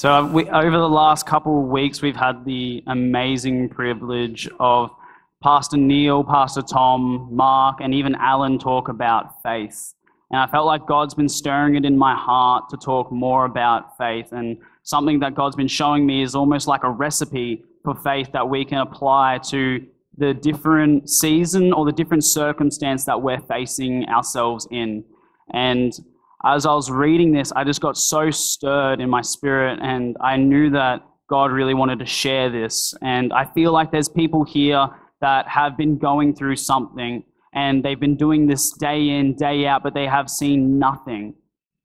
So, uh, we, over the last couple of weeks, we've had the amazing privilege of Pastor Neil, Pastor Tom, Mark, and even Alan talk about faith. And I felt like God's been stirring it in my heart to talk more about faith. And something that God's been showing me is almost like a recipe for faith that we can apply to the different season or the different circumstance that we're facing ourselves in. And as I was reading this, I just got so stirred in my spirit, and I knew that God really wanted to share this. And I feel like there's people here that have been going through something, and they've been doing this day in, day out, but they have seen nothing.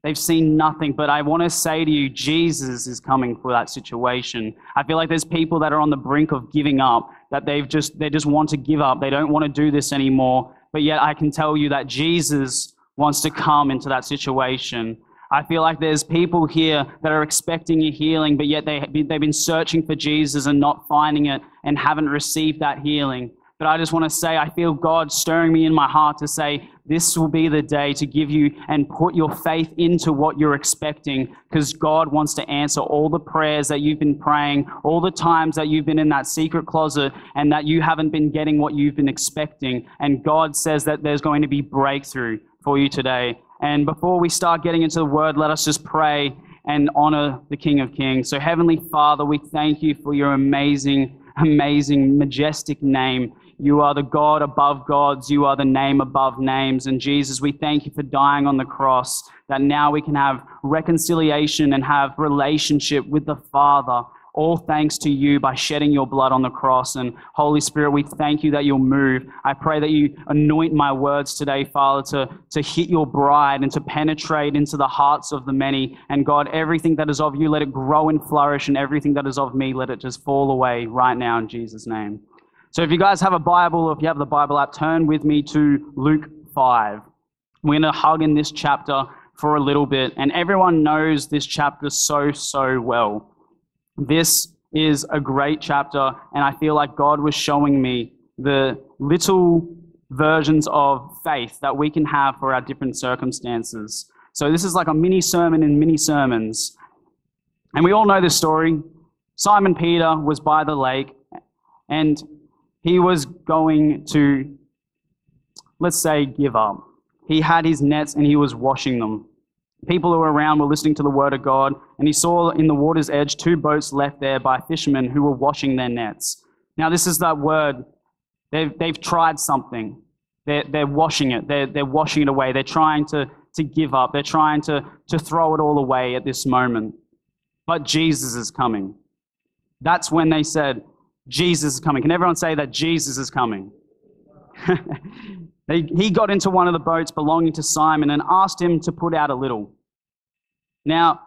They've seen nothing, but I want to say to you, Jesus is coming for that situation. I feel like there's people that are on the brink of giving up, that they've just they just want to give up. They don't want to do this anymore. But yet I can tell you that Jesus wants to come into that situation. I feel like there's people here that are expecting a healing, but yet they, they've been searching for Jesus and not finding it and haven't received that healing. But I just want to say, I feel God stirring me in my heart to say, this will be the day to give you and put your faith into what you're expecting because God wants to answer all the prayers that you've been praying, all the times that you've been in that secret closet and that you haven't been getting what you've been expecting. And God says that there's going to be breakthrough for you today. And before we start getting into the word, let us just pray and honor the King of Kings. So, Heavenly Father, we thank you for your amazing, amazing, majestic name. You are the God above gods. You are the name above names. And Jesus, we thank you for dying on the cross, that now we can have reconciliation and have relationship with the Father all thanks to you by shedding your blood on the cross. And Holy Spirit, we thank you that you'll move. I pray that you anoint my words today, Father, to, to hit your bride and to penetrate into the hearts of the many. And God, everything that is of you, let it grow and flourish, and everything that is of me, let it just fall away right now in Jesus' name. So if you guys have a Bible, or if you have the Bible app, turn with me to Luke 5. We're going to hug in this chapter for a little bit. And everyone knows this chapter so, so well. This is a great chapter, and I feel like God was showing me the little versions of faith that we can have for our different circumstances. So, this is like a mini sermon in mini sermons. And we all know this story. Simon Peter was by the lake, and he was going to, let's say, give up. He had his nets and he was washing them people who were around were listening to the word of God, and he saw in the water's edge two boats left there by fishermen who were washing their nets. Now, this is that word. They've, they've tried something. They're, they're washing it. They're, they're washing it away. They're trying to, to give up. They're trying to, to throw it all away at this moment. But Jesus is coming. That's when they said, Jesus is coming. Can everyone say that Jesus is coming? he got into one of the boats belonging to Simon and asked him to put out a little. Now,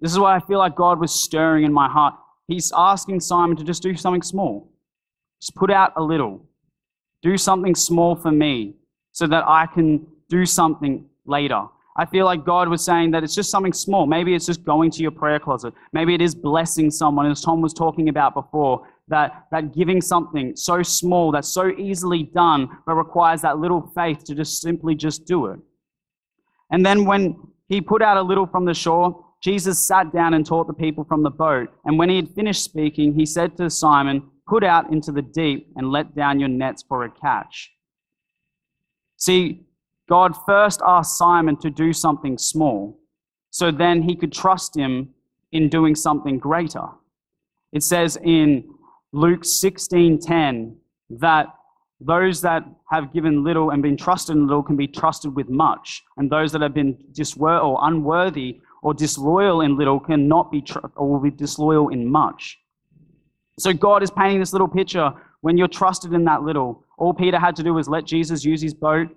this is why I feel like God was stirring in my heart. He's asking Simon to just do something small. Just put out a little. Do something small for me so that I can do something later. I feel like God was saying that it's just something small. Maybe it's just going to your prayer closet. Maybe it is blessing someone, as Tom was talking about before, that, that giving something so small, that's so easily done, but requires that little faith to just simply just do it. And then when he put out a little from the shore. Jesus sat down and taught the people from the boat. And when he had finished speaking, he said to Simon, Put out into the deep and let down your nets for a catch. See, God first asked Simon to do something small, so then he could trust him in doing something greater. It says in Luke 16:10 that those that have given little and been trusted in little can be trusted with much, and those that have been diswor- or unworthy or disloyal in little cannot be tr- or will be disloyal in much. So God is painting this little picture. When you're trusted in that little, all Peter had to do was let Jesus use his boat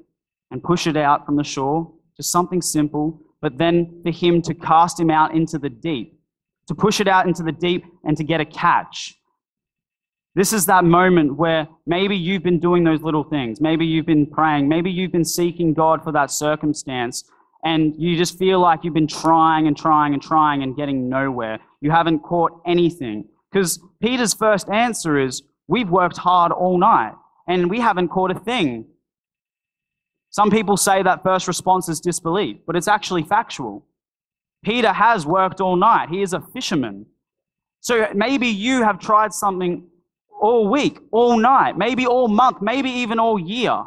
and push it out from the shore, just something simple. But then for him to cast him out into the deep, to push it out into the deep and to get a catch. This is that moment where maybe you've been doing those little things. Maybe you've been praying. Maybe you've been seeking God for that circumstance. And you just feel like you've been trying and trying and trying and getting nowhere. You haven't caught anything. Because Peter's first answer is, We've worked hard all night and we haven't caught a thing. Some people say that first response is disbelief, but it's actually factual. Peter has worked all night. He is a fisherman. So maybe you have tried something all week, all night, maybe all month, maybe even all year.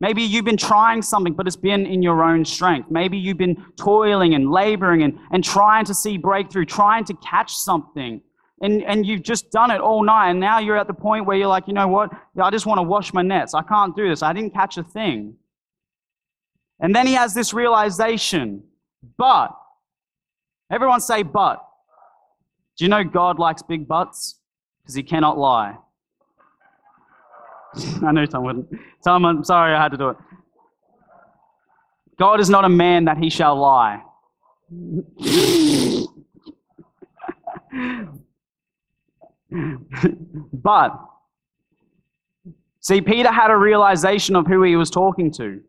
Maybe you've been trying something, but it's been in your own strength. Maybe you've been toiling and laboring and, and trying to see breakthrough, trying to catch something. And, and you've just done it all night. And now you're at the point where you're like, you know what? I just want to wash my nets. I can't do this. I didn't catch a thing. And then he has this realization. But, everyone say, but. Do you know God likes big butts? Because he cannot lie. I knew Tom wouldn't. Tom, I'm sorry I had to do it. God is not a man that he shall lie. but, see, Peter had a realization of who he was talking to.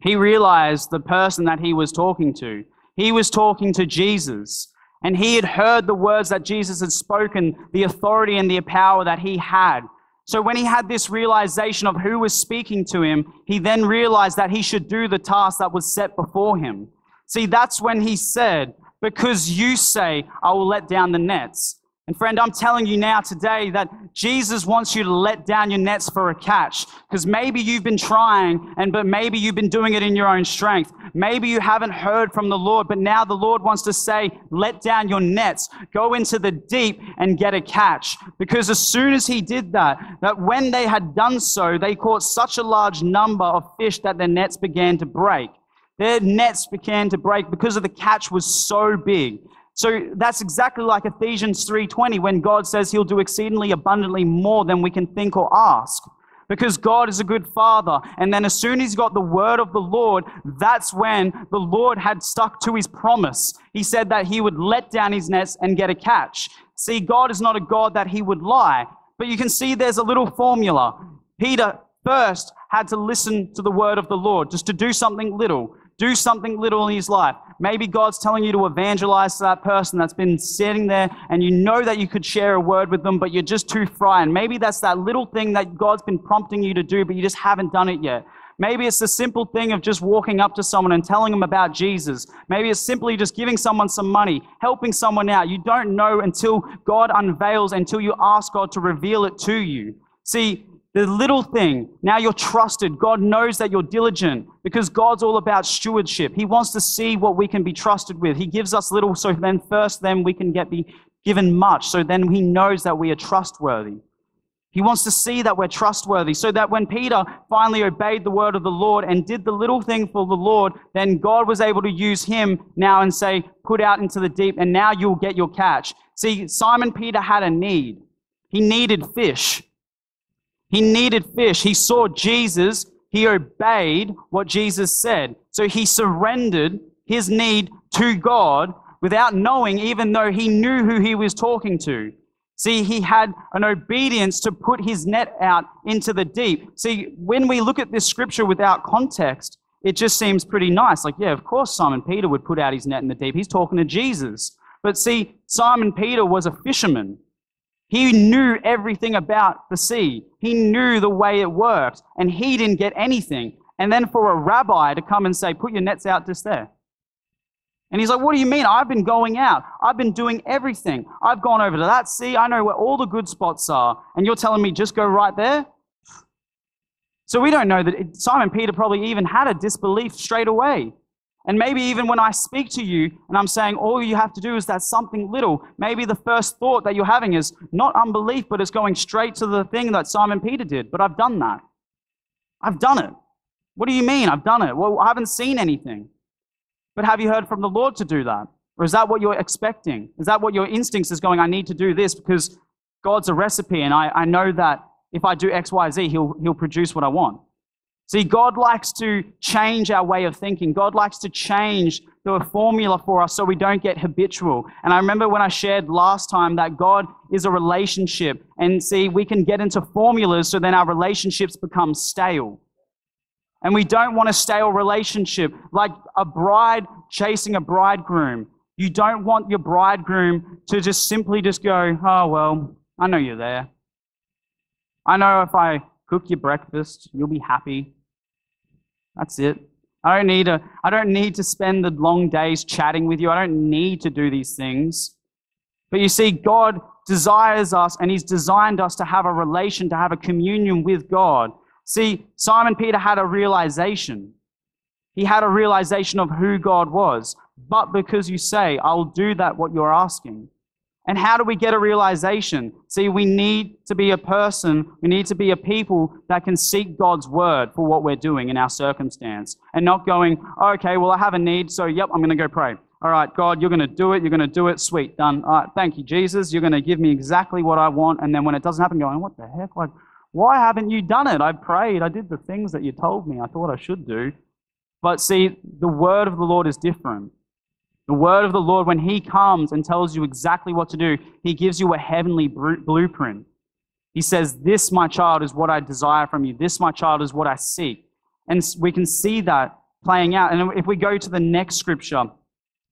He realized the person that he was talking to. He was talking to Jesus. And he had heard the words that Jesus had spoken, the authority and the power that he had. So when he had this realization of who was speaking to him, he then realized that he should do the task that was set before him. See, that's when he said, Because you say, I will let down the nets. And friend, I'm telling you now today that Jesus wants you to let down your nets for a catch. Because maybe you've been trying, and but maybe you've been doing it in your own strength. Maybe you haven't heard from the Lord, but now the Lord wants to say, let down your nets, go into the deep and get a catch. Because as soon as he did that, that when they had done so, they caught such a large number of fish that their nets began to break. Their nets began to break because of the catch was so big. So that's exactly like Ephesians 3:20 when God says he'll do exceedingly abundantly more than we can think or ask. Because God is a good father. And then as soon as he got the word of the Lord, that's when the Lord had stuck to his promise. He said that he would let down his nets and get a catch. See, God is not a God that he would lie. But you can see there's a little formula. Peter first had to listen to the word of the Lord, just to do something little. Do something little in his life. Maybe God's telling you to evangelize to that person that's been sitting there and you know that you could share a word with them, but you're just too frightened. Maybe that's that little thing that God's been prompting you to do, but you just haven't done it yet. Maybe it's the simple thing of just walking up to someone and telling them about Jesus. Maybe it's simply just giving someone some money, helping someone out. You don't know until God unveils, until you ask God to reveal it to you. See, the little thing, now you're trusted. God knows that you're diligent because God's all about stewardship. He wants to see what we can be trusted with. He gives us little, so then first, then we can get be given much. So then He knows that we are trustworthy. He wants to see that we're trustworthy so that when Peter finally obeyed the word of the Lord and did the little thing for the Lord, then God was able to use him now and say, put out into the deep and now you'll get your catch. See, Simon Peter had a need. He needed fish. He needed fish. He saw Jesus. He obeyed what Jesus said. So he surrendered his need to God without knowing, even though he knew who he was talking to. See, he had an obedience to put his net out into the deep. See, when we look at this scripture without context, it just seems pretty nice. Like, yeah, of course Simon Peter would put out his net in the deep. He's talking to Jesus. But see, Simon Peter was a fisherman. He knew everything about the sea. He knew the way it worked, and he didn't get anything. And then for a rabbi to come and say, put your nets out just there. And he's like, what do you mean? I've been going out. I've been doing everything. I've gone over to that sea. I know where all the good spots are. And you're telling me just go right there? So we don't know that Simon Peter probably even had a disbelief straight away. And maybe even when I speak to you and I'm saying all you have to do is that something little, maybe the first thought that you're having is not unbelief, but it's going straight to the thing that Simon Peter did. But I've done that. I've done it. What do you mean? I've done it. Well, I haven't seen anything. But have you heard from the Lord to do that? Or is that what you're expecting? Is that what your instincts is going, I need to do this because God's a recipe and I, I know that if I do X, Y, Z, he'll, he'll produce what I want. See, God likes to change our way of thinking. God likes to change the formula for us so we don't get habitual. And I remember when I shared last time that God is a relationship. And see, we can get into formulas so then our relationships become stale. And we don't want a stale relationship like a bride chasing a bridegroom. You don't want your bridegroom to just simply just go, oh, well, I know you're there. I know if I cook your breakfast, you'll be happy. That's it. I don't need to, I don't need to spend the long days chatting with you. I don't need to do these things. But you see, God desires us and He's designed us to have a relation, to have a communion with God. See, Simon Peter had a realization. He had a realization of who God was. But because you say, I'll do that, what you're asking. And how do we get a realization? See, we need to be a person, we need to be a people that can seek God's word for what we're doing in our circumstance and not going, okay, well, I have a need, so yep, I'm going to go pray. All right, God, you're going to do it. You're going to do it. Sweet, done. All right, thank you, Jesus. You're going to give me exactly what I want. And then when it doesn't happen, going, what the heck? Like, why haven't you done it? I prayed. I did the things that you told me I thought I should do. But see, the word of the Lord is different. The word of the Lord, when He comes and tells you exactly what to do, He gives you a heavenly blueprint. He says, This, my child, is what I desire from you. This, my child, is what I seek. And we can see that playing out. And if we go to the next scripture,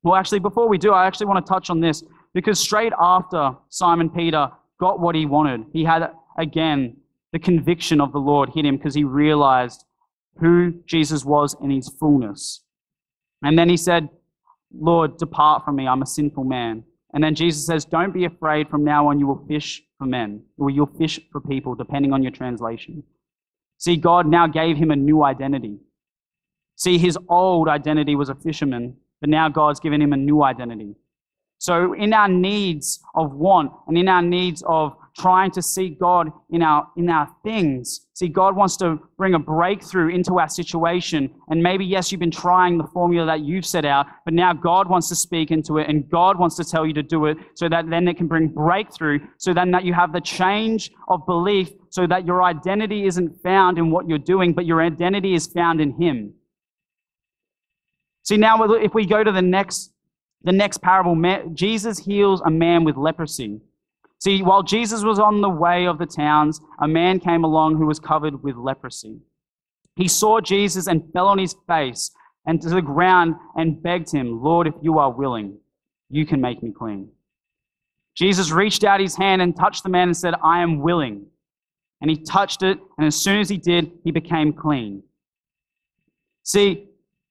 well, actually, before we do, I actually want to touch on this because straight after Simon Peter got what he wanted, he had again the conviction of the Lord hit him because he realized who Jesus was in his fullness. And then he said, Lord, depart from me, I'm a sinful man. And then Jesus says, Don't be afraid, from now on you will fish for men, or you'll fish for people, depending on your translation. See, God now gave him a new identity. See, his old identity was a fisherman, but now God's given him a new identity. So, in our needs of want and in our needs of trying to see God in our, in our things, see, God wants to bring a breakthrough into our situation. And maybe, yes, you've been trying the formula that you've set out, but now God wants to speak into it and God wants to tell you to do it so that then it can bring breakthrough, so then that you have the change of belief so that your identity isn't found in what you're doing, but your identity is found in Him. See, now if we go to the next, the next parable, Jesus heals a man with leprosy. See, while Jesus was on the way of the towns, a man came along who was covered with leprosy. He saw Jesus and fell on his face and to the ground and begged him, Lord, if you are willing, you can make me clean. Jesus reached out his hand and touched the man and said, I am willing. And he touched it, and as soon as he did, he became clean. See,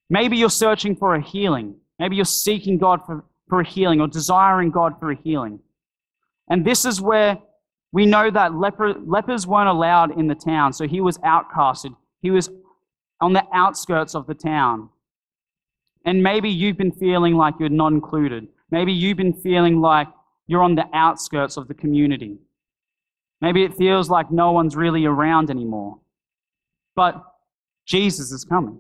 Maybe you're searching for a healing. Maybe you're seeking God for, for a healing or desiring God for a healing. And this is where we know that leper, lepers weren't allowed in the town, so he was outcasted. He was on the outskirts of the town. And maybe you've been feeling like you're not included. Maybe you've been feeling like you're on the outskirts of the community. Maybe it feels like no one's really around anymore. But Jesus is coming.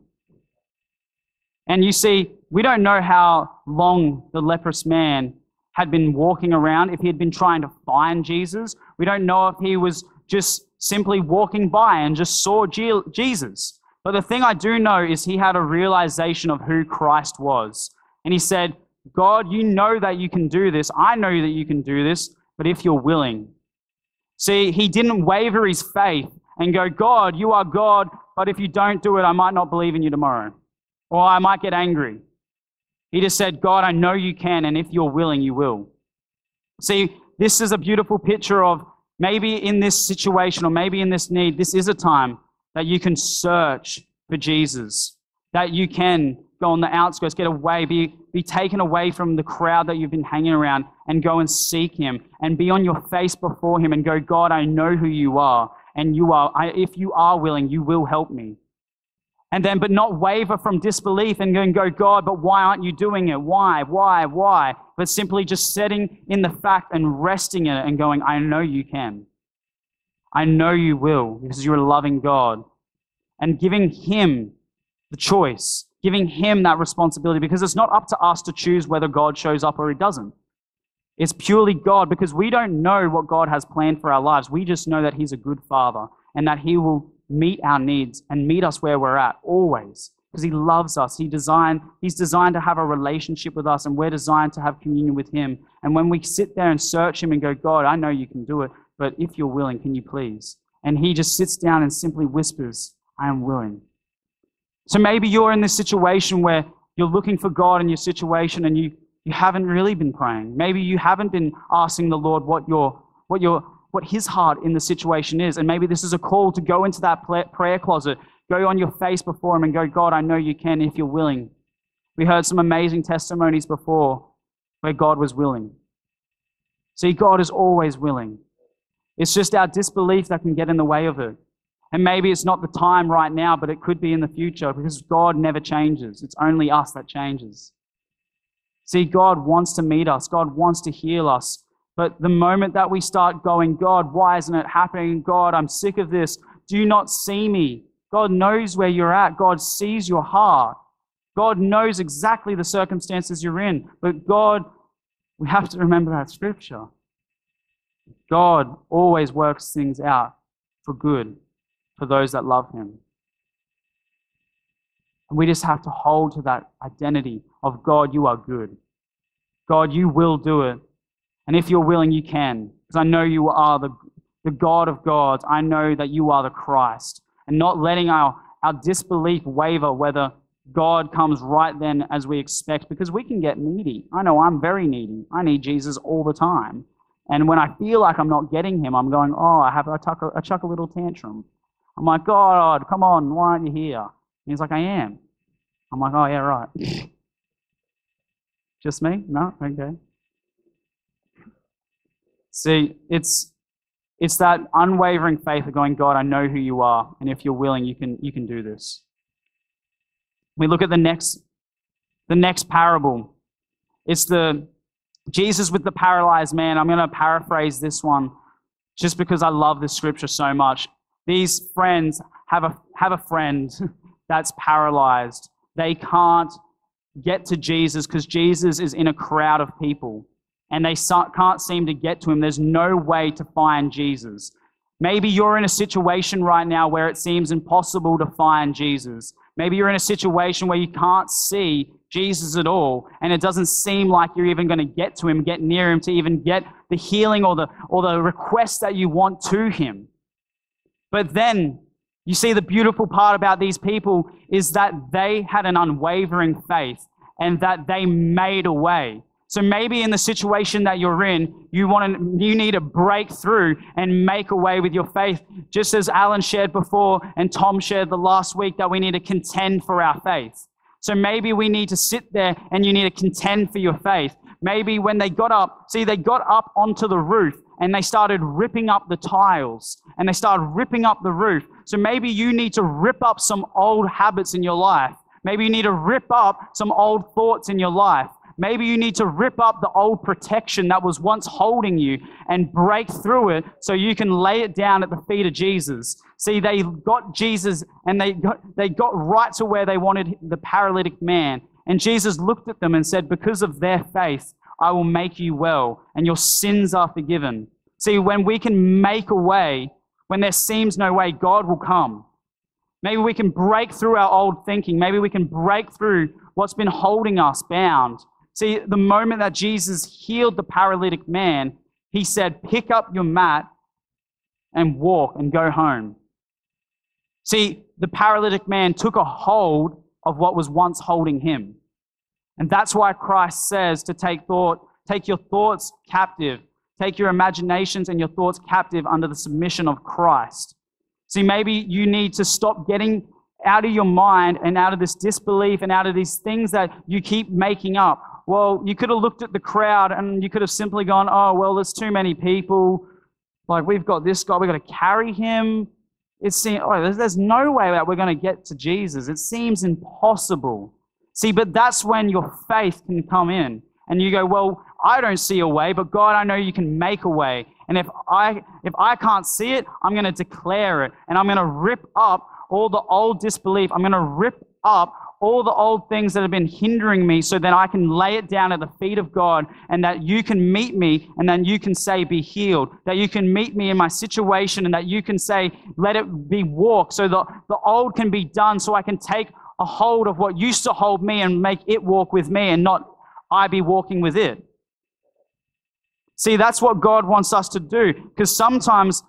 And you see, we don't know how long the leprous man had been walking around, if he had been trying to find Jesus. We don't know if he was just simply walking by and just saw Jesus. But the thing I do know is he had a realization of who Christ was. And he said, God, you know that you can do this. I know that you can do this, but if you're willing. See, he didn't waver his faith and go, God, you are God, but if you don't do it, I might not believe in you tomorrow or I might get angry. He just said, God, I know you can, and if you're willing, you will. See, this is a beautiful picture of maybe in this situation or maybe in this need, this is a time that you can search for Jesus, that you can go on the outskirts, get away, be, be taken away from the crowd that you've been hanging around and go and seek him and be on your face before him and go, God, I know who you are. And you are, I, if you are willing, you will help me. And then, but not waver from disbelief and go, God, but why aren't you doing it? Why, why, why? But simply just setting in the fact and resting in it and going, I know you can. I know you will because you're a loving God. And giving Him the choice, giving Him that responsibility because it's not up to us to choose whether God shows up or He doesn't. It's purely God because we don't know what God has planned for our lives. We just know that He's a good Father and that He will meet our needs and meet us where we're at always because he loves us. He designed, he's designed to have a relationship with us and we're designed to have communion with him. And when we sit there and search him and go, God, I know you can do it, but if you're willing, can you please? And he just sits down and simply whispers, I am willing. So maybe you're in this situation where you're looking for God in your situation and you, you haven't really been praying. Maybe you haven't been asking the Lord what your, what your what his heart in the situation is. And maybe this is a call to go into that prayer closet, go on your face before him and go, God, I know you can if you're willing. We heard some amazing testimonies before where God was willing. See, God is always willing. It's just our disbelief that can get in the way of it. And maybe it's not the time right now, but it could be in the future because God never changes. It's only us that changes. See, God wants to meet us, God wants to heal us. But the moment that we start going, God, why isn't it happening? God, I'm sick of this. Do you not see me? God knows where you're at. God sees your heart. God knows exactly the circumstances you're in. But God, we have to remember that scripture. God always works things out for good for those that love Him. And we just have to hold to that identity of God, you are good. God, you will do it. And if you're willing, you can. Because I know you are the, the God of gods. I know that you are the Christ. And not letting our, our disbelief waver whether God comes right then as we expect, because we can get needy. I know I'm very needy. I need Jesus all the time. And when I feel like I'm not getting him, I'm going, oh, I have a, tuck, a chuck a little tantrum. I'm like, God, come on, why aren't you here? And he's like, I am. I'm like, oh, yeah, right. Just me? No? Okay. See, it's it's that unwavering faith of going, God, I know who you are, and if you're willing, you can you can do this. We look at the next the next parable. It's the Jesus with the paralyzed man. I'm going to paraphrase this one just because I love this scripture so much. These friends have a, have a friend that's paralyzed. They can't get to Jesus because Jesus is in a crowd of people and they can't seem to get to him. There's no way to find Jesus. Maybe you're in a situation right now where it seems impossible to find Jesus. Maybe you're in a situation where you can't see Jesus at all, and it doesn't seem like you're even going to get to him, get near him, to even get the healing or the, or the request that you want to him. But then you see the beautiful part about these people is that they had an unwavering faith and that they made a way. So maybe in the situation that you're in, you want to, you need to break through and make a way with your faith. Just as Alan shared before and Tom shared the last week that we need to contend for our faith. So maybe we need to sit there and you need to contend for your faith. Maybe when they got up, see, they got up onto the roof and they started ripping up the tiles and they started ripping up the roof. So maybe you need to rip up some old habits in your life. Maybe you need to rip up some old thoughts in your life. Maybe you need to rip up the old protection that was once holding you and break through it so you can lay it down at the feet of Jesus. See, they got Jesus and they got, they got right to where they wanted the paralytic man. And Jesus looked at them and said, Because of their faith, I will make you well, and your sins are forgiven. See, when we can make a way, when there seems no way, God will come. Maybe we can break through our old thinking. Maybe we can break through what's been holding us bound. See, the moment that Jesus healed the paralytic man, he said, Pick up your mat and walk and go home. See, the paralytic man took a hold of what was once holding him. And that's why Christ says to take thought, take your thoughts captive, take your imaginations and your thoughts captive under the submission of Christ. See, maybe you need to stop getting out of your mind and out of this disbelief and out of these things that you keep making up well, you could have looked at the crowd and you could have simply gone, oh, well, there's too many people. Like, we've got this guy, we've got to carry him. It seems, oh, there's, there's no way that we're going to get to Jesus. It seems impossible. See, but that's when your faith can come in. And you go, well, I don't see a way, but God, I know you can make a way. And if I, if I can't see it, I'm going to declare it. And I'm going to rip up all the old disbelief. I'm going to rip up all the old things that have been hindering me so that I can lay it down at the feet of God and that you can meet me and then you can say, be healed. That you can meet me in my situation and that you can say, let it be walk so that the old can be done so I can take a hold of what used to hold me and make it walk with me and not I be walking with it. See, that's what God wants us to do because sometimes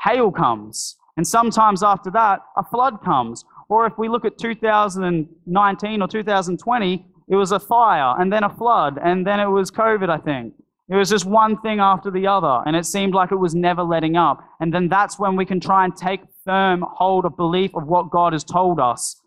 hail comes and sometimes after that a flood comes or if we look at 2019 or 2020, it was a fire and then a flood and then it was COVID, I think. It was just one thing after the other, and it seemed like it was never letting up. And then that's when we can try and take firm hold of belief of what God has told us.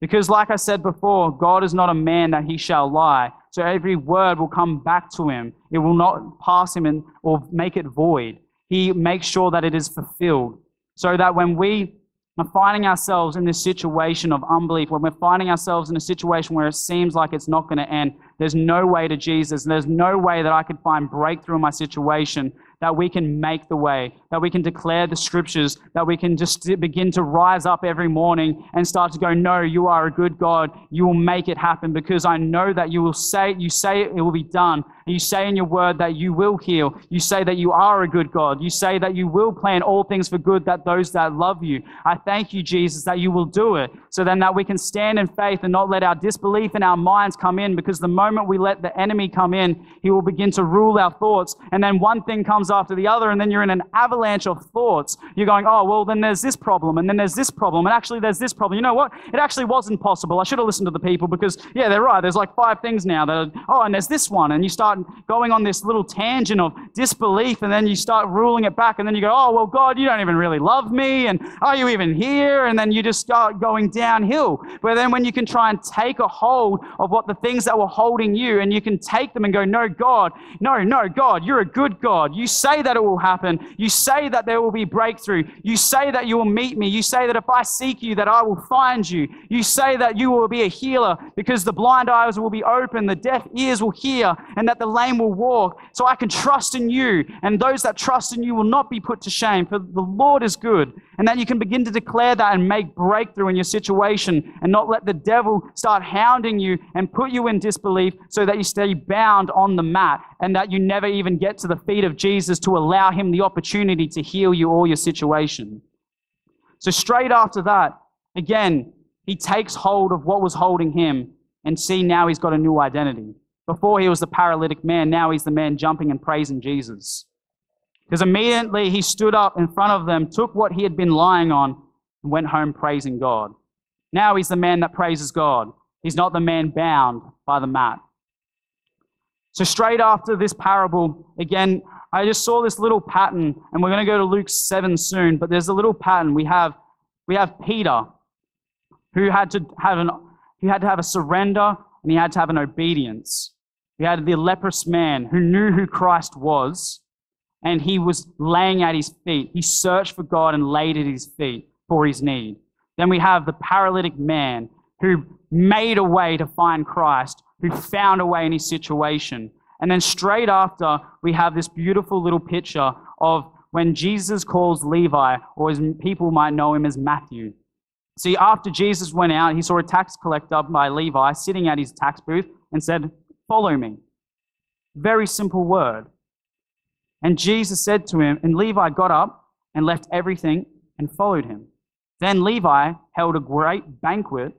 Because, like I said before, God is not a man that he shall lie. So every word will come back to him. It will not pass him and, or make it void. He makes sure that it is fulfilled. So that when we are finding ourselves in this situation of unbelief, when we're finding ourselves in a situation where it seems like it's not going to end, there's no way to Jesus. There's no way that I could find breakthrough in my situation that we can make the way, that we can declare the scriptures, that we can just begin to rise up every morning and start to go, No, you are a good God. You will make it happen because I know that you will say, you say it will be done. You say in your word that you will heal. You say that you are a good God. You say that you will plan all things for good that those that love you. I thank you, Jesus, that you will do it. So then that we can stand in faith and not let our disbelief in our minds come in because the moment we let the enemy come in, he will begin to rule our thoughts. And then one thing comes after the other, and then you're in an avalanche of thoughts. You're going, oh, well, then there's this problem, and then there's this problem, and actually there's this problem. You know what? It actually wasn't possible. I should have listened to the people because, yeah, they're right. There's like five things now that, are, oh, and there's this one. And you start going on this little tangent of disbelief, and then you start ruling it back, and then you go, oh, well, God, you don't even really love me, and are you even here? And then you just start going downhill. But then when you can try and take a hold of what the things that were holding you, and you can take them and go, no, God, no, no, God, you're a good God. You say that it will happen. You say that there will be breakthrough. You say that you will meet me. You say that if I seek you, that I will find you. You say that you will be a healer because the blind eyes will be open, the deaf ears will hear, and that the lame will walk. So I can trust in you, and those that trust in you will not be put to shame, for the Lord is good. And that you can begin to declare that and make breakthrough in your situation and not let the devil start hounding you and put you in disbelief so that you stay bound on the mat and that you never even get to the feet of Jesus to allow him the opportunity to heal you or your situation. So, straight after that, again, he takes hold of what was holding him and see now he's got a new identity. Before he was the paralytic man, now he's the man jumping and praising Jesus. Because immediately he stood up in front of them, took what he had been lying on, and went home praising God. Now he's the man that praises God. He's not the man bound by the mat. So, straight after this parable, again, I just saw this little pattern, and we're going to go to Luke 7 soon, but there's a little pattern. We have, we have Peter, who had, to have an, he had to have a surrender and he had to have an obedience. We had the leprous man who knew who Christ was, and he was laying at his feet. He searched for God and laid at his feet for his need. Then we have the paralytic man who made a way to find Christ, who found a way in his situation. And then straight after, we have this beautiful little picture of when Jesus calls Levi, or as people might know him as Matthew. See, after Jesus went out, he saw a tax collector by Levi sitting at his tax booth and said, Follow me. Very simple word. And Jesus said to him, and Levi got up and left everything and followed him. Then Levi held a great banquet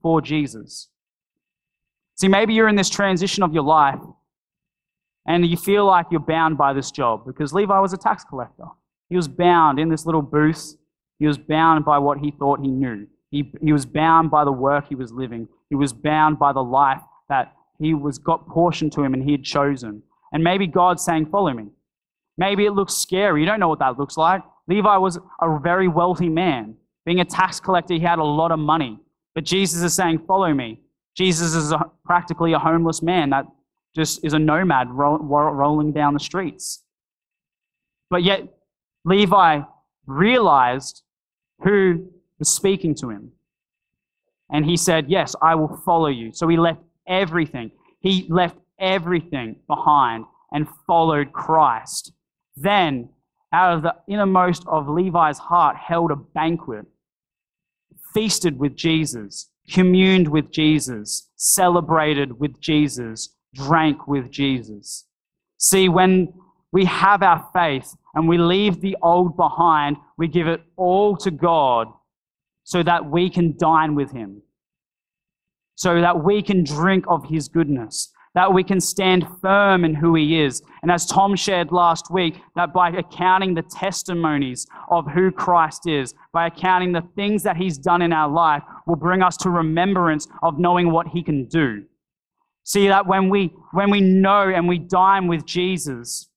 for Jesus. See, maybe you're in this transition of your life and you feel like you're bound by this job because Levi was a tax collector. He was bound in this little booth. He was bound by what he thought he knew. He, he was bound by the work he was living. He was bound by the life that he was got portioned to him and he had chosen. And maybe God's saying, Follow me. Maybe it looks scary. You don't know what that looks like. Levi was a very wealthy man. Being a tax collector, he had a lot of money. But Jesus is saying, Follow me. Jesus is a, practically a homeless man that just is a nomad ro- rolling down the streets. But yet, Levi realized who was speaking to him. And he said, Yes, I will follow you. So he left everything. He left everything behind and followed Christ. Then, out of the innermost of Levi's heart, held a banquet, feasted with Jesus, communed with Jesus, celebrated with Jesus, drank with Jesus. See, when we have our faith and we leave the old behind, we give it all to God so that we can dine with Him, so that we can drink of His goodness, that we can stand firm in who He is. And as Tom shared last week, that by accounting the testimonies of who Christ is, by accounting the things that He's done in our life, will bring us to remembrance of knowing what He can do. See that when we when we know and we dine with Jesus,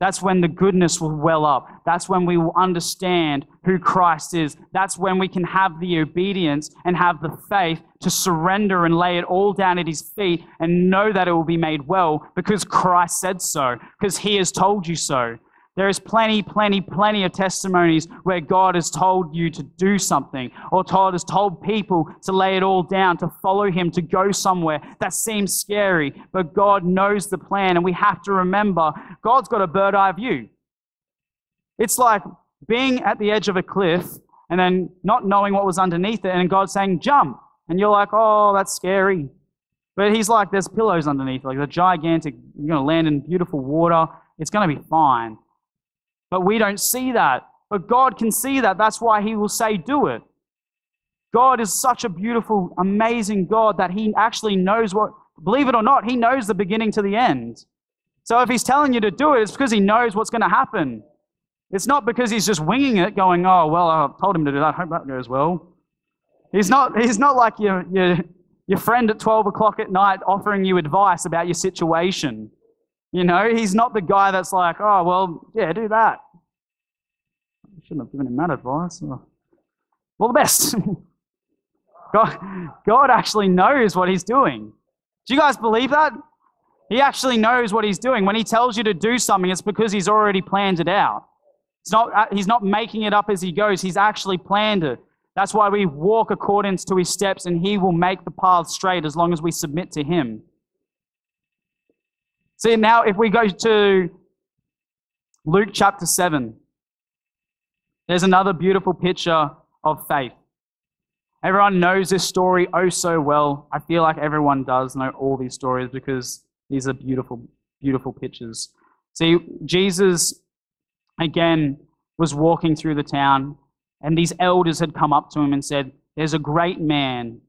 That's when the goodness will well up. That's when we will understand who Christ is. That's when we can have the obedience and have the faith to surrender and lay it all down at his feet and know that it will be made well because Christ said so, because he has told you so. There is plenty, plenty, plenty of testimonies where God has told you to do something, or God has told people to lay it all down, to follow Him, to go somewhere that seems scary. But God knows the plan, and we have to remember God's got a bird eye view. It's like being at the edge of a cliff and then not knowing what was underneath it, and God saying, jump. And you're like, oh, that's scary. But He's like, there's pillows underneath, like the gigantic, you're going to land in beautiful water. It's going to be fine. But we don't see that. But God can see that. That's why He will say, Do it. God is such a beautiful, amazing God that He actually knows what, believe it or not, He knows the beginning to the end. So if He's telling you to do it, it's because He knows what's going to happen. It's not because He's just winging it, going, Oh, well, I told Him to do that. I hope that goes well. He's not, he's not like your, your, your friend at 12 o'clock at night offering you advice about your situation. You know, he's not the guy that's like, oh, well, yeah, do that. I shouldn't have given him that advice. Well, All the best. God, God actually knows what he's doing. Do you guys believe that? He actually knows what he's doing. When he tells you to do something, it's because he's already planned it out. It's not, uh, he's not making it up as he goes. He's actually planned it. That's why we walk according to his steps, and he will make the path straight as long as we submit to him. See, now if we go to Luke chapter 7, there's another beautiful picture of faith. Everyone knows this story oh so well. I feel like everyone does know all these stories because these are beautiful, beautiful pictures. See, Jesus, again, was walking through the town, and these elders had come up to him and said, There's a great man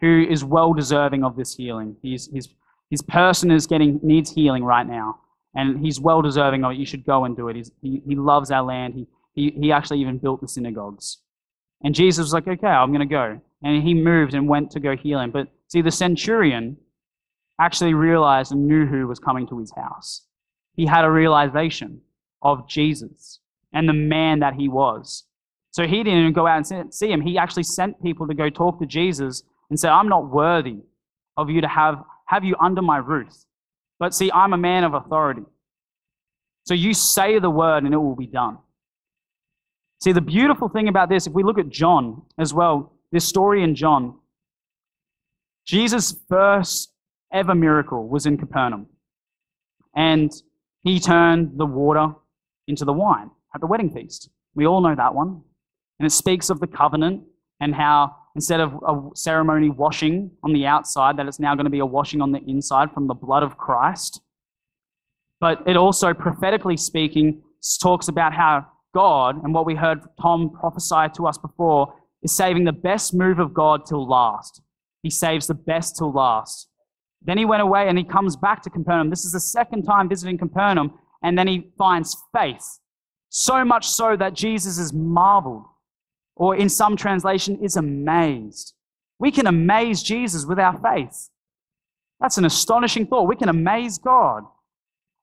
who is well deserving of this healing. He's, he's his person is getting needs healing right now, and he's well deserving of it. You should go and do it. He's, he, he loves our land. He, he, he actually even built the synagogues. And Jesus was like, okay, I'm going to go. And he moved and went to go heal him. But see, the centurion actually realized and knew who was coming to his house. He had a realization of Jesus and the man that he was. So he didn't even go out and see him. He actually sent people to go talk to Jesus and say, I'm not worthy of you to have have you under my roof. But see, I'm a man of authority. So you say the word and it will be done. See, the beautiful thing about this, if we look at John as well, this story in John, Jesus' first ever miracle was in Capernaum. And he turned the water into the wine at the wedding feast. We all know that one. And it speaks of the covenant and how instead of a ceremony washing on the outside, that it's now going to be a washing on the inside from the blood of Christ. But it also, prophetically speaking, talks about how God, and what we heard Tom prophesy to us before, is saving the best move of God till last. He saves the best till last. Then he went away and he comes back to Capernaum. This is the second time visiting Capernaum, and then he finds faith. So much so that Jesus is marveled or in some translation, is amazed. We can amaze Jesus with our faith. That's an astonishing thought. We can amaze God.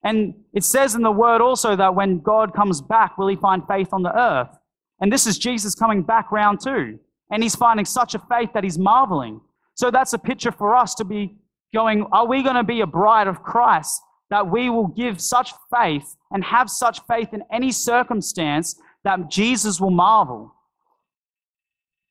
And it says in the word also that when God comes back, will he find faith on the earth? And this is Jesus coming back round too. And he's finding such a faith that he's marveling. So that's a picture for us to be going, are we going to be a bride of Christ that we will give such faith and have such faith in any circumstance that Jesus will marvel?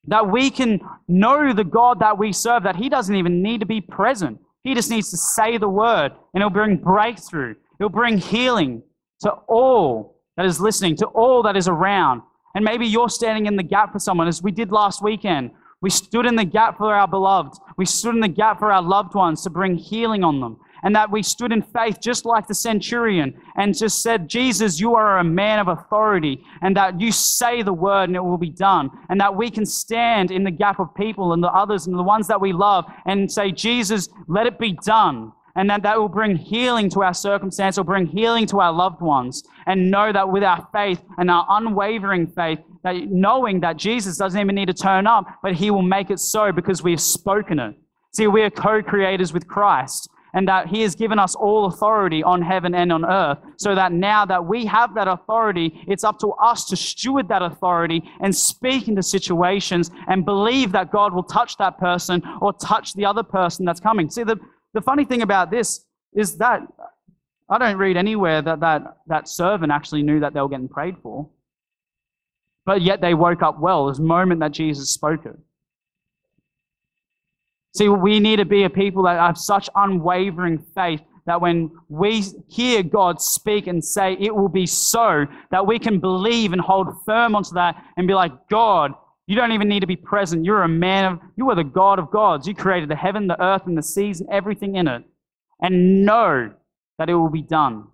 That we can know the God that we serve, that He doesn't even need to be present. He just needs to say the word, and it'll bring breakthrough. It'll bring healing to all that is listening, to all that is around. And maybe you're standing in the gap for someone, as we did last weekend. We stood in the gap for our beloved. We stood in the gap for our loved ones to bring healing on them and that we stood in faith just like the centurion and just said, Jesus, you are a man of authority, and that you say the word and it will be done, and that we can stand in the gap of people and the others and the ones that we love and say, Jesus, let it be done. And that that will bring healing to our circumstance, or bring healing to our loved ones. And know that with our faith and our unwavering faith, that knowing that Jesus doesn't even need to turn up, but he will make it so because we have spoken it. See, we are co creators with Christ. And that He has given us all authority on heaven and on earth, so that now that we have that authority, it's up to us to steward that authority and speak into situations and believe that God will touch that person or touch the other person that's coming. See, the, the funny thing about this is that I don't read anywhere that that, that servant actually knew that they were getting prayed for. But yet they woke up well this moment that Jesus spoke it. See, we need to be a people that have such unwavering faith that when we hear God speak and say it will be so, that we can believe and hold firm onto that and be like, God, you don't even need to be present. You're a man of, you are the God of gods. You created the heaven, the earth, and the seas and everything in it. And know that it will be done.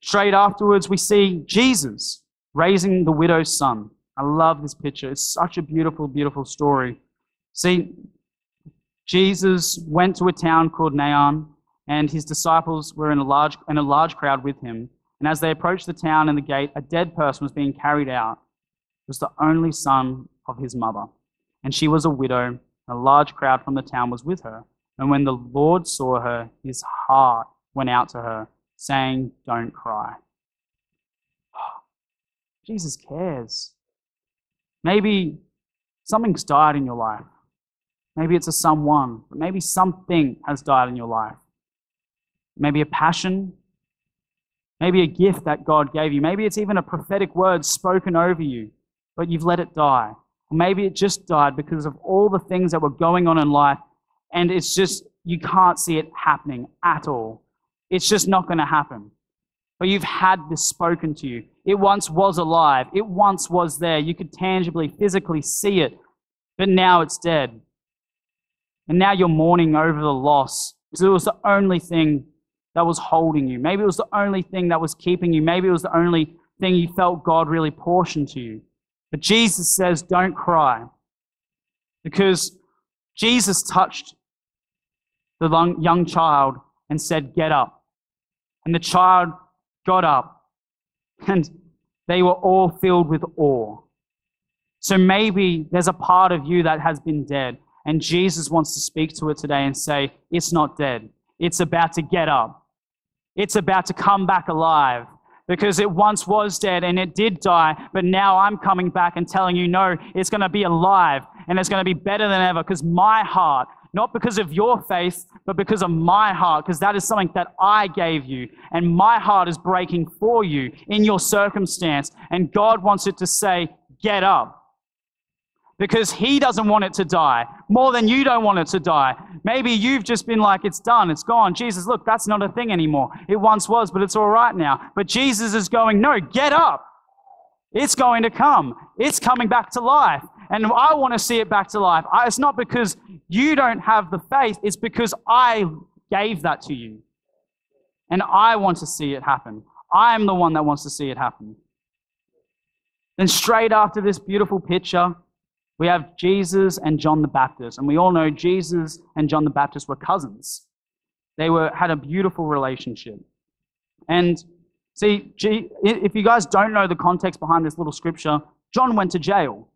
Straight afterwards, we see Jesus raising the widow's son. I love this picture. It's such a beautiful, beautiful story. See, Jesus went to a town called Nain, and his disciples were in a large, in a large crowd with him. And as they approached the town and the gate, a dead person was being carried out. It was the only son of his mother. And she was a widow, and a large crowd from the town was with her. And when the Lord saw her, his heart went out to her, saying, Don't cry. Jesus cares. Maybe something's died in your life. Maybe it's a someone, but maybe something has died in your life. Maybe a passion, maybe a gift that God gave you. Maybe it's even a prophetic word spoken over you, but you've let it die. Or maybe it just died because of all the things that were going on in life, and it's just, you can't see it happening at all. It's just not going to happen. But you've had this spoken to you. It once was alive, it once was there. You could tangibly, physically see it, but now it's dead. And now you're mourning over the loss because it was the only thing that was holding you. Maybe it was the only thing that was keeping you. Maybe it was the only thing you felt God really portioned to you. But Jesus says, don't cry. Because Jesus touched the young child and said, Get up. And the child got up. And they were all filled with awe. So maybe there's a part of you that has been dead. And Jesus wants to speak to it today and say, It's not dead. It's about to get up. It's about to come back alive because it once was dead and it did die, but now I'm coming back and telling you, no, it's going to be alive and it's going to be better than ever because my heart, not because of your faith, but because of my heart, because that is something that I gave you. And my heart is breaking for you in your circumstance. And God wants it to say, get up because he doesn't want it to die more than you don't want it to die. Maybe you've just been like, it's done, it's gone. Jesus, look, that's not a thing anymore. It once was, but it's all right now. But Jesus is going, no, get up. It's going to come. It's coming back to life. And I want to see it back to life. I, it's not because you don't have the faith, it's because I gave that to you. And I want to see it happen. I am the one that wants to see it happen. Then, straight after this beautiful picture, we have Jesus and John the Baptist, and we all know Jesus and John the Baptist were cousins. They were, had a beautiful relationship. And see, if you guys don't know the context behind this little scripture, John went to jail.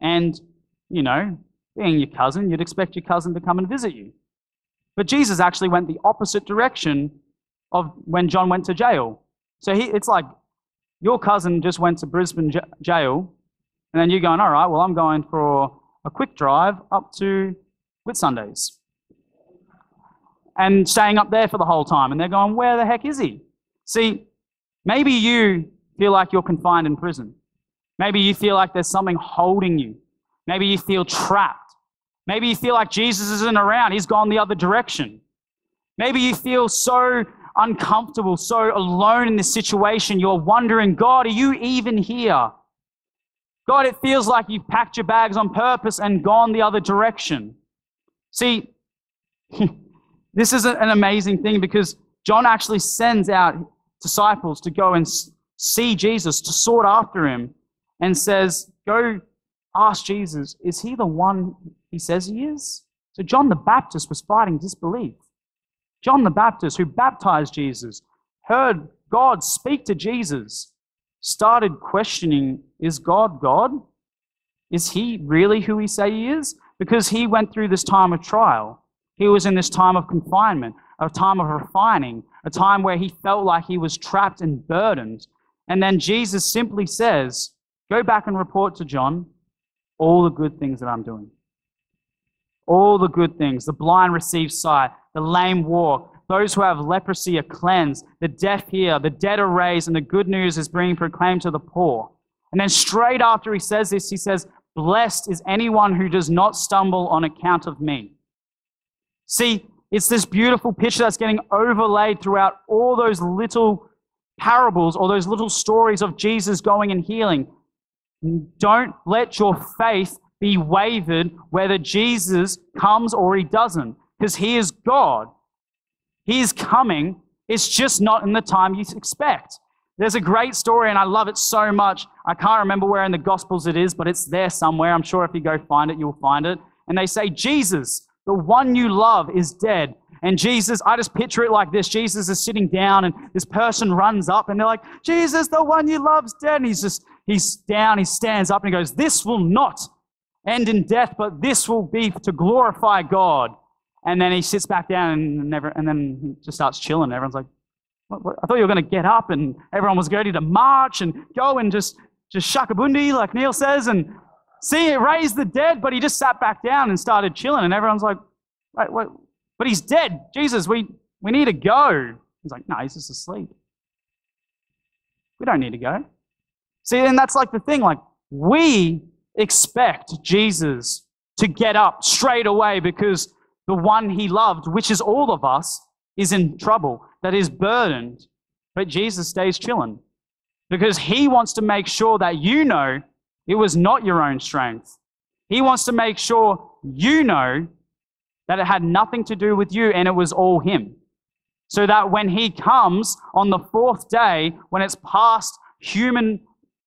And, you know, being your cousin, you'd expect your cousin to come and visit you. But Jesus actually went the opposite direction of when John went to jail. So he, it's like your cousin just went to Brisbane jail and then you're going, all right, well, I'm going for a quick drive up to Whitsundays. And staying up there for the whole time. And they're going, where the heck is he? See, maybe you feel like you're confined in prison. Maybe you feel like there's something holding you. Maybe you feel trapped. Maybe you feel like Jesus isn't around, he's gone the other direction. Maybe you feel so uncomfortable, so alone in this situation, you're wondering, God, are you even here? God, it feels like you've packed your bags on purpose and gone the other direction. See, this is an amazing thing because John actually sends out disciples to go and see Jesus, to sort after him, and says, Go ask Jesus, is he the one he says he is? So John the Baptist was fighting disbelief. John the Baptist, who baptized Jesus, heard God speak to Jesus started questioning is God God? Is he really who he say he is? Because he went through this time of trial. He was in this time of confinement, a time of refining, a time where he felt like he was trapped and burdened. And then Jesus simply says, Go back and report to John all the good things that I'm doing. All the good things. The blind receive sight, the lame walk, those who have leprosy are cleansed, the deaf hear, the dead are raised, and the good news is being proclaimed to the poor. And then straight after he says this, he says, Blessed is anyone who does not stumble on account of me. See, it's this beautiful picture that's getting overlaid throughout all those little parables or those little stories of Jesus going and healing. Don't let your faith be wavered whether Jesus comes or he doesn't, because he is God. He is coming. It's just not in the time you expect. There's a great story, and I love it so much. I can't remember where in the Gospels it is, but it's there somewhere. I'm sure if you go find it, you'll find it. And they say, Jesus, the one you love, is dead. And Jesus, I just picture it like this Jesus is sitting down, and this person runs up, and they're like, Jesus, the one you love's dead. And he's just, he's down, he stands up, and he goes, This will not end in death, but this will be to glorify God. And then he sits back down and never, and then he just starts chilling. Everyone's like, what, what? I thought you were going to get up, and everyone was ready to march and go and just just shakabundi, like Neil says, and see it raise the dead. But he just sat back down and started chilling, and everyone's like, wait, wait, but he's dead. Jesus, we we need to go. He's like, no, he's just asleep. We don't need to go. See, and that's like the thing. Like we expect Jesus to get up straight away because the one he loved, which is all of us, is in trouble, that is burdened. But Jesus stays chilling because he wants to make sure that you know it was not your own strength. He wants to make sure you know that it had nothing to do with you and it was all him. So that when he comes on the fourth day, when it's past human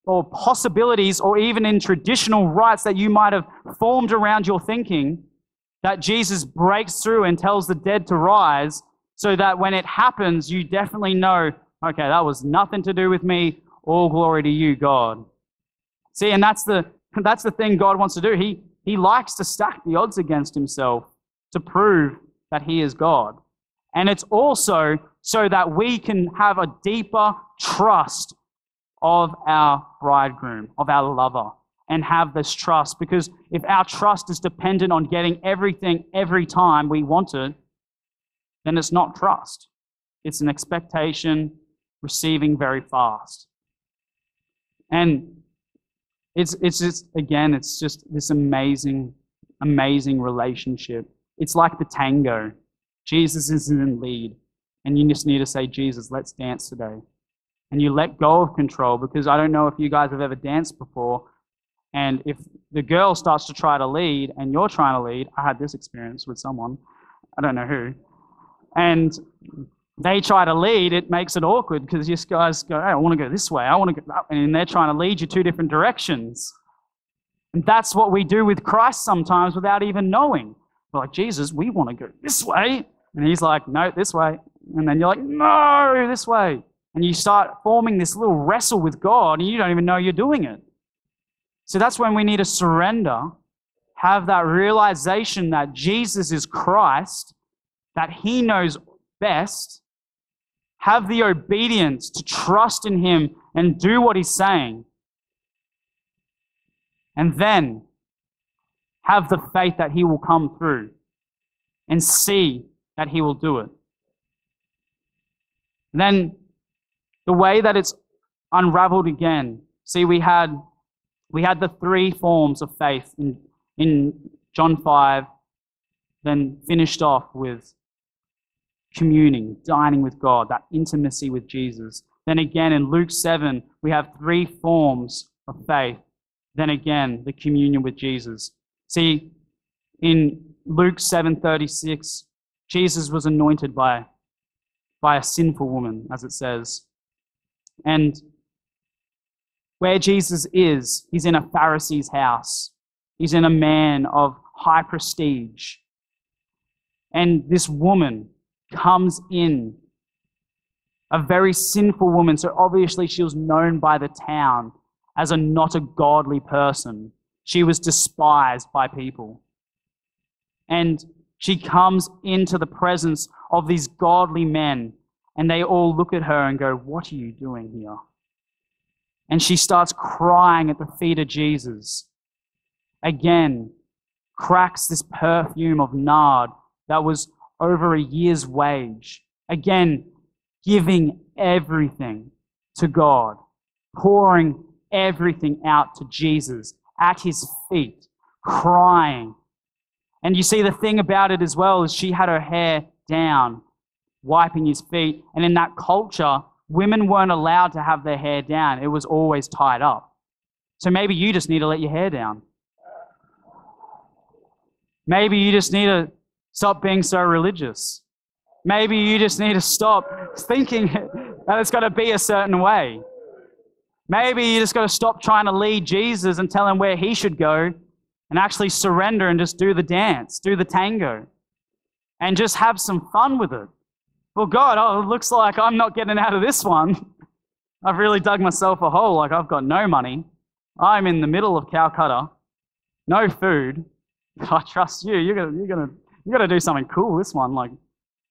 or possibilities or even in traditional rites that you might have formed around your thinking, that Jesus breaks through and tells the dead to rise so that when it happens, you definitely know, okay, that was nothing to do with me. All glory to you, God. See, and that's the, that's the thing God wants to do. He, he likes to stack the odds against himself to prove that he is God. And it's also so that we can have a deeper trust of our bridegroom, of our lover, and have this trust. Because if our trust is dependent on getting everything every time we want it, then it's not trust. It's an expectation receiving very fast. And it's, it's just, again, it's just this amazing, amazing relationship. It's like the tango. Jesus is in lead. And you just need to say, Jesus, let's dance today and you let go of control because I don't know if you guys have ever danced before. And if the girl starts to try to lead and you're trying to lead, I had this experience with someone, I don't know who, and they try to lead, it makes it awkward because you guys go, hey, I want to go this way, I want to go that and they're trying to lead you two different directions. And that's what we do with Christ sometimes without even knowing. We're like, Jesus, we want to go this way. And he's like, no, this way. And then you're like, no, this way and you start forming this little wrestle with God and you don't even know you're doing it. So that's when we need to surrender, have that realization that Jesus is Christ, that He knows best, have the obedience to trust in Him and do what He's saying. And then have the faith that He will come through and see that He will do it. Then the way that it's unraveled again. See, we had we had the three forms of faith in, in John 5, then finished off with communing, dining with God, that intimacy with Jesus. Then again in Luke 7, we have three forms of faith. Then again, the communion with Jesus. See, in Luke 7:36, Jesus was anointed by, by a sinful woman, as it says. And where Jesus is, he's in a Pharisee's house. He's in a man of high prestige. And this woman comes in, a very sinful woman. So obviously, she was known by the town as a not a godly person. She was despised by people. And She comes into the presence of these godly men, and they all look at her and go, What are you doing here? And she starts crying at the feet of Jesus. Again, cracks this perfume of nard that was over a year's wage. Again, giving everything to God, pouring everything out to Jesus at his feet, crying. And you see, the thing about it as well is she had her hair down, wiping his feet. And in that culture, women weren't allowed to have their hair down, it was always tied up. So maybe you just need to let your hair down. Maybe you just need to stop being so religious. Maybe you just need to stop thinking that it's got to be a certain way. Maybe you just got to stop trying to lead Jesus and tell him where he should go and actually surrender and just do the dance, do the tango, and just have some fun with it. Well, God, oh, it looks like I'm not getting out of this one. I've really dug myself a hole. Like I've got no money. I'm in the middle of Calcutta, no food. I trust you. You're gonna, you're gonna, you're gonna do something cool. This one, like,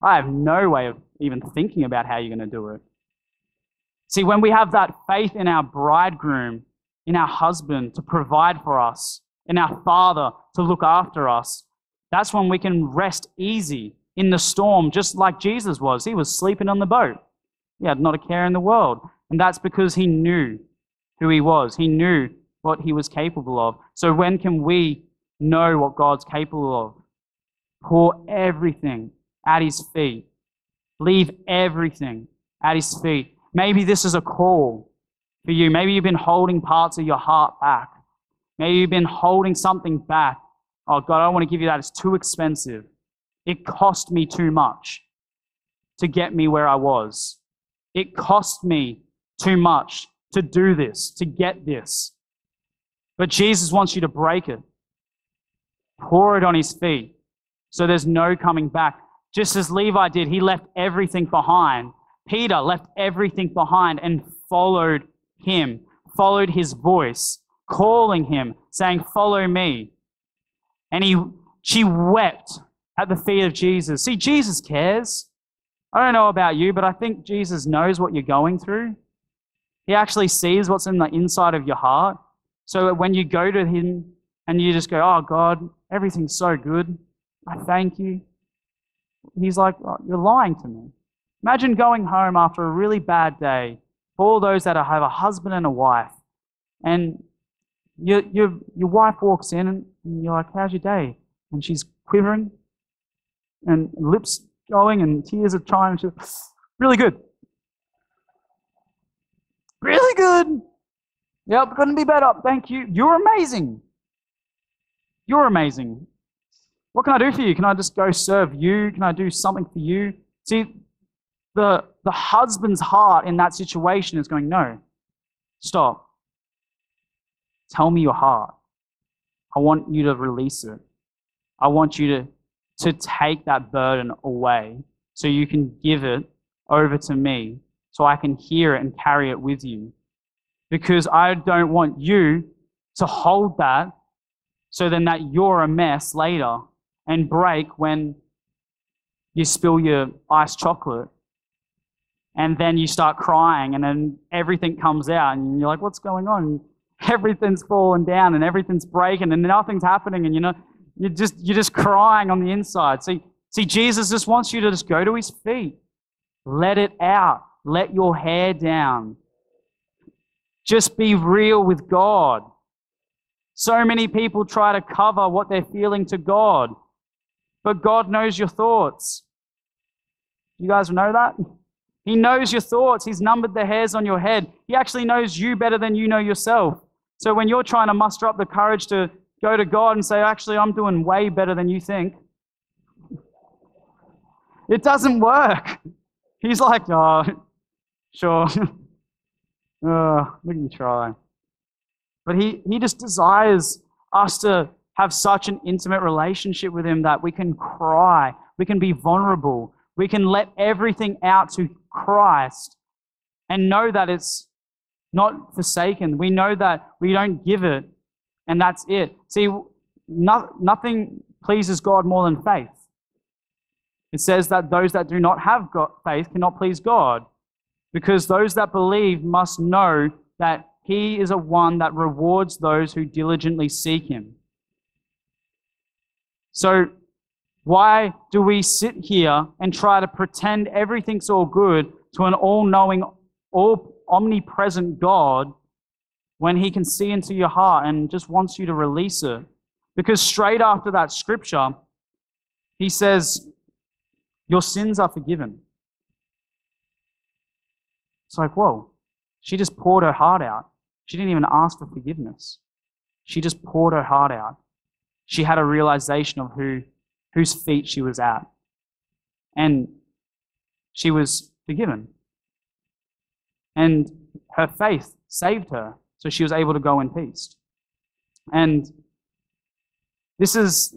I have no way of even thinking about how you're gonna do it. See, when we have that faith in our bridegroom, in our husband to provide for us, in our father to look after us, that's when we can rest easy in the storm, just like Jesus was. He was sleeping on the boat. He had not a care in the world. And that's because he knew who he was. He knew what he was capable of. So when can we know what God's capable of. Pour everything at his feet. Leave everything at his feet. Maybe this is a call for you. Maybe you've been holding parts of your heart back. Maybe you've been holding something back. Oh, God, I don't want to give you that. It's too expensive. It cost me too much to get me where I was. It cost me too much to do this, to get this. But Jesus wants you to break it pour it on his feet. So there's no coming back. Just as Levi did, he left everything behind. Peter left everything behind and followed him, followed his voice, calling him, saying, Follow me. And he, she wept at the feet of Jesus. See, Jesus cares. I don't know about you, but I think Jesus knows what you're going through. He actually sees what's in the inside of your heart. So when you go to him and you just go, Oh, God, Everything's so good. I thank you. He's like, oh, You're lying to me. Imagine going home after a really bad day for all those that have a husband and a wife, and your, your, your wife walks in and you're like, How's your day? And she's quivering and lips going and tears are trying to. Really good. Really good. Yep, couldn't be better. Thank you. You're amazing. You're amazing. What can I do for you? Can I just go serve you? Can I do something for you? See, the, the husband's heart in that situation is going, No, stop. Tell me your heart. I want you to release it. I want you to, to take that burden away so you can give it over to me so I can hear it and carry it with you. Because I don't want you to hold that so then that you're a mess later and break when you spill your iced chocolate and then you start crying and then everything comes out and you're like what's going on everything's falling down and everything's breaking and nothing's happening and you know you're just you're just crying on the inside see see jesus just wants you to just go to his feet let it out let your hair down just be real with god so many people try to cover what they're feeling to God, but God knows your thoughts. You guys know that? He knows your thoughts. He's numbered the hairs on your head. He actually knows you better than you know yourself. So when you're trying to muster up the courage to go to God and say, actually, I'm doing way better than you think, it doesn't work. He's like, oh, sure. oh, let me try. But he, he just desires us to have such an intimate relationship with him that we can cry, we can be vulnerable, we can let everything out to Christ and know that it's not forsaken. We know that we don't give it and that's it. See, no, nothing pleases God more than faith. It says that those that do not have God, faith cannot please God, because those that believe must know that He is a one that rewards those who diligently seek Him. So, why do we sit here and try to pretend everything's all good to an all knowing, all omnipresent God when He can see into your heart and just wants you to release it? Because straight after that scripture, He says, Your sins are forgiven. It's like, whoa, she just poured her heart out. She didn't even ask for forgiveness. She just poured her heart out. She had a realization of who whose feet she was at. And she was forgiven. And her faith saved her, so she was able to go in peace. And this is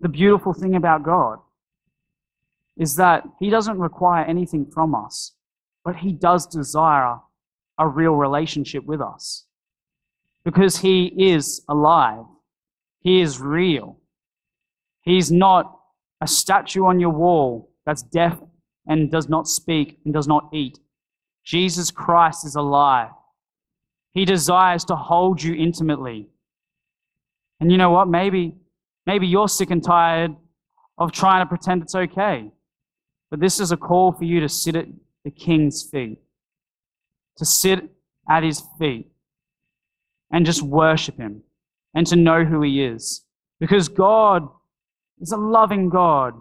the beautiful thing about God is that he doesn't require anything from us, but he does desire a real relationship with us because he is alive. He is real. He's not a statue on your wall that's deaf and does not speak and does not eat. Jesus Christ is alive. He desires to hold you intimately. And you know what? Maybe, maybe you're sick and tired of trying to pretend it's okay. But this is a call for you to sit at the King's feet, to sit at his feet and just worship him and to know who he is. Because God is a loving God,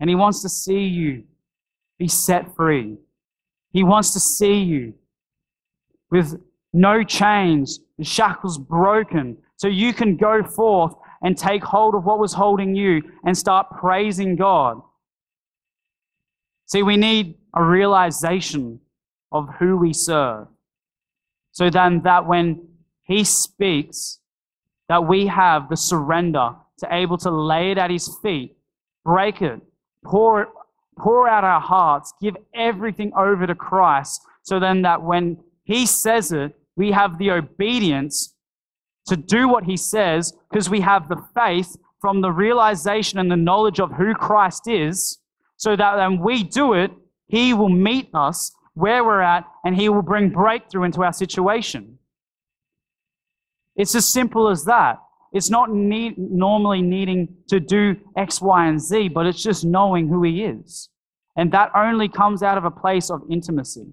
and He wants to see you be set free. He wants to see you with no chains, the shackles broken, so you can go forth and take hold of what was holding you and start praising God. See, we need a realization of who we serve. So then that when he speaks, that we have the surrender to able to lay it at his feet, break it, pour it, pour out our hearts, give everything over to Christ, so then that when he says it, we have the obedience to do what he says because we have the faith from the realization and the knowledge of who Christ is, so that when we do it, he will meet us where we're at and he will bring breakthrough into our situation. It's as simple as that. It's not need, normally needing to do X, Y, and Z, but it's just knowing who He is. And that only comes out of a place of intimacy.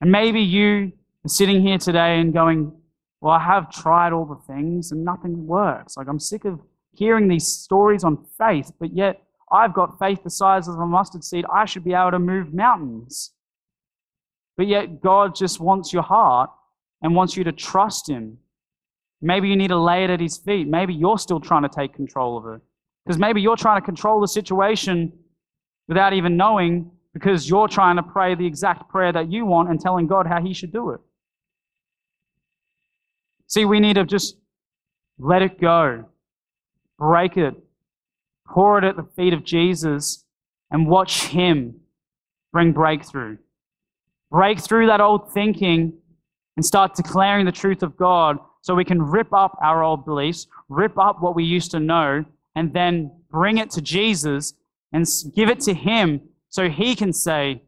And maybe you are sitting here today and going, Well, I have tried all the things and nothing works. Like, I'm sick of hearing these stories on faith, but yet I've got faith the size of a mustard seed. I should be able to move mountains. But yet, God just wants your heart and wants you to trust Him Maybe you need to lay it at his feet. Maybe you're still trying to take control of it. Because maybe you're trying to control the situation without even knowing because you're trying to pray the exact prayer that you want and telling God how he should do it. See, we need to just let it go, break it, pour it at the feet of Jesus, and watch him bring breakthrough. Break through that old thinking and start declaring the truth of God so we can rip up our old beliefs, rip up what we used to know, and then bring it to Jesus and give it to Him so He can say,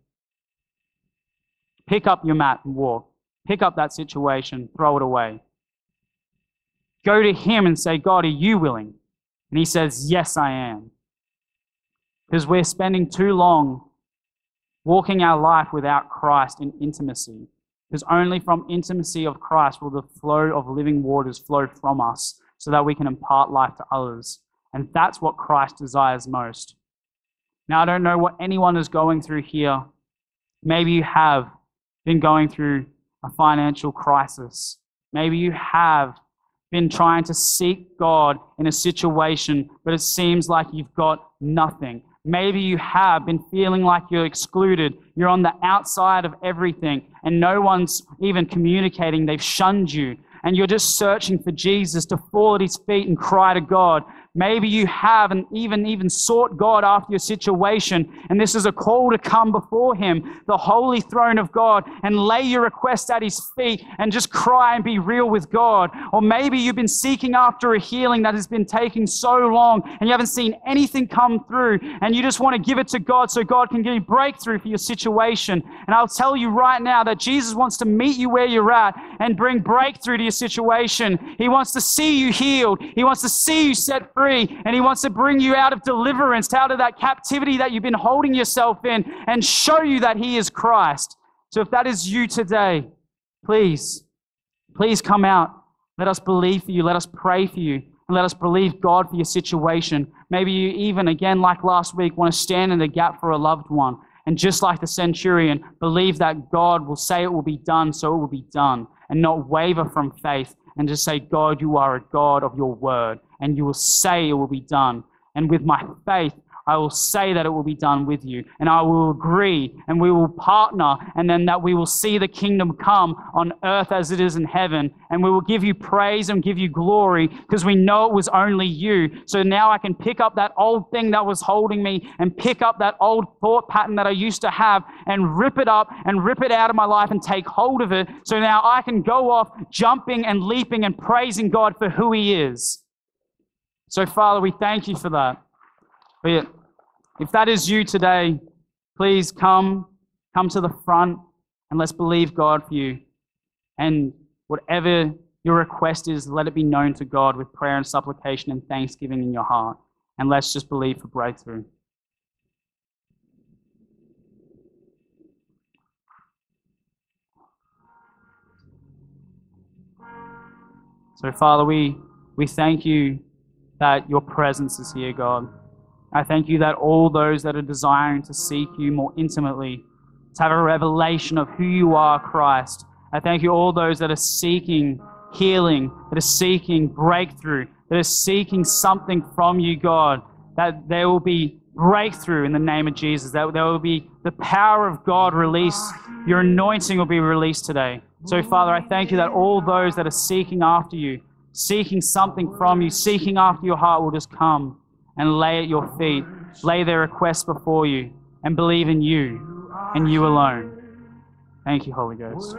pick up your mat and walk. Pick up that situation, throw it away. Go to Him and say, God, are you willing? And He says, Yes, I am. Because we're spending too long walking our life without Christ in intimacy. Because only from intimacy of Christ will the flow of living waters flow from us so that we can impart life to others. And that's what Christ desires most. Now, I don't know what anyone is going through here. Maybe you have been going through a financial crisis. Maybe you have been trying to seek God in a situation, but it seems like you've got nothing. Maybe you have been feeling like you're excluded. You're on the outside of everything, and no one's even communicating. They've shunned you. And you're just searching for Jesus to fall at his feet and cry to God maybe you haven't even even sought God after your situation, and this is a call to come before Him, the holy throne of God, and lay your request at His feet and just cry and be real with God. Or maybe you've been seeking after a healing that has been taking so long, and you haven't seen anything come through, and you just want to give it to God so God can give you breakthrough for your situation. And I'll tell you right now that Jesus wants to meet you where you're at and bring breakthrough to your situation. He wants to see you healed. He wants to see you set free. And He wants to bring you out of deliverance, out of that captivity that you've been holding yourself in, and show you that He is Christ. So if that is you today, please, please come out. Let us believe for you. Let us pray for you. And let us believe God for your situation. Maybe you even, again, like last week, want to stand in the gap for a loved one. And just like the centurion, believe that God will say it will be done, so it will be done. And not waver from faith and just say, God, you are a God of your word. And you will say it will be done. And with my faith, I will say that it will be done with you. And I will agree and we will partner and then that we will see the kingdom come on earth as it is in heaven. And we will give you praise and give you glory because we know it was only you. So now I can pick up that old thing that was holding me and pick up that old thought pattern that I used to have and rip it up and rip it out of my life and take hold of it. So now I can go off jumping and leaping and praising God for who he is. So Father, we thank you for that. If that is you today, please come, come to the front and let's believe God for you. And whatever your request is, let it be known to God with prayer and supplication and thanksgiving in your heart. And let's just believe for breakthrough. So, Father, we, we thank you that your presence is here, God. I thank you that all those that are desiring to seek you more intimately, to have a revelation of who you are, Christ. I thank you all those that are seeking healing, that are seeking breakthrough, that are seeking something from you, God, that there will be breakthrough in the name of Jesus, that there will be the power of God released. Your anointing will be released today. So, Father, I thank you that all those that are seeking after you, seeking something from you, seeking after your heart will just come and lay at your feet, lay their requests before you, and believe in you and you alone. Thank you, Holy Ghost.